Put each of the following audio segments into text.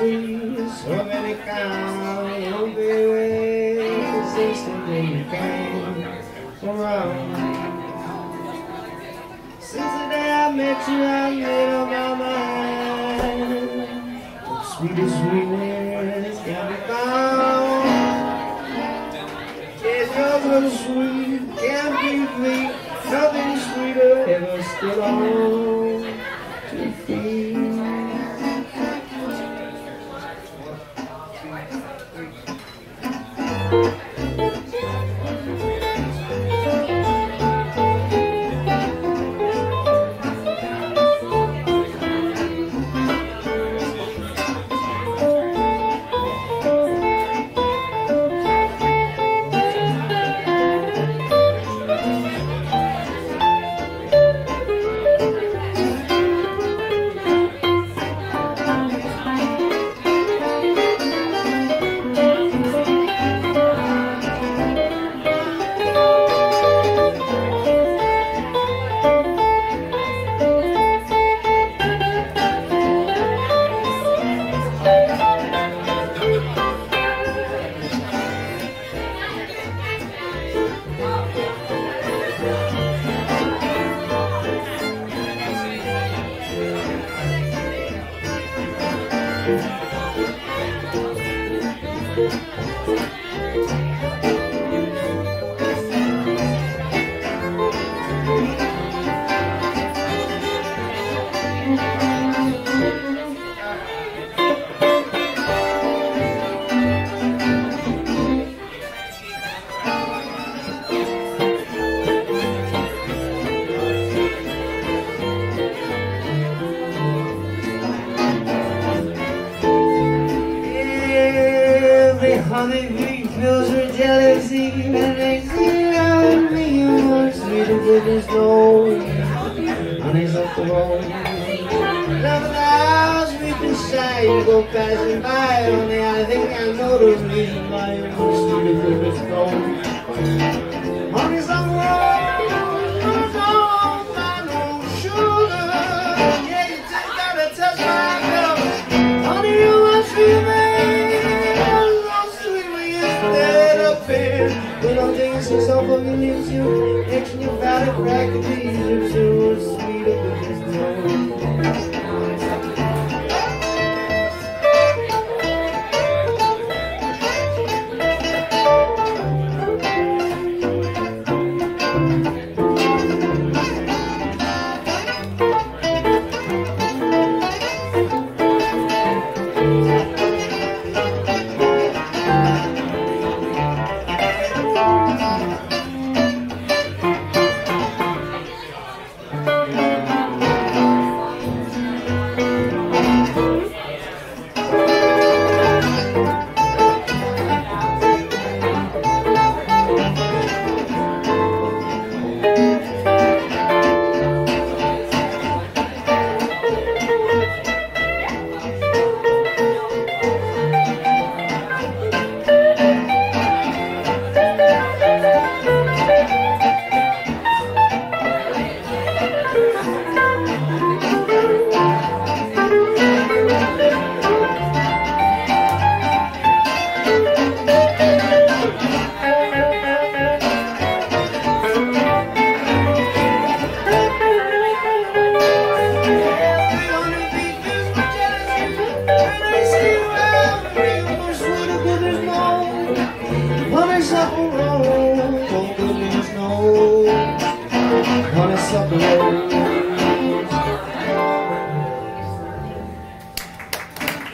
so many oh since the day you came around. Since the day I met you, I made up my mind. The sweetest sweetness can be found. Yes, yours was sweet, can't be fleet, nothing sweeter ever stood on to feel. Every honeybee feels her jealousy and they see out me more sweeter than the snow. Honey's up the road. Love allows me to say you go passing by. Honey, I think I know the reason why you're more sweeter than the snow. When I'm taking six off your you action your the bees. You're so sweet this nose.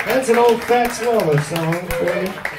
That's an old Fats Waller song for you.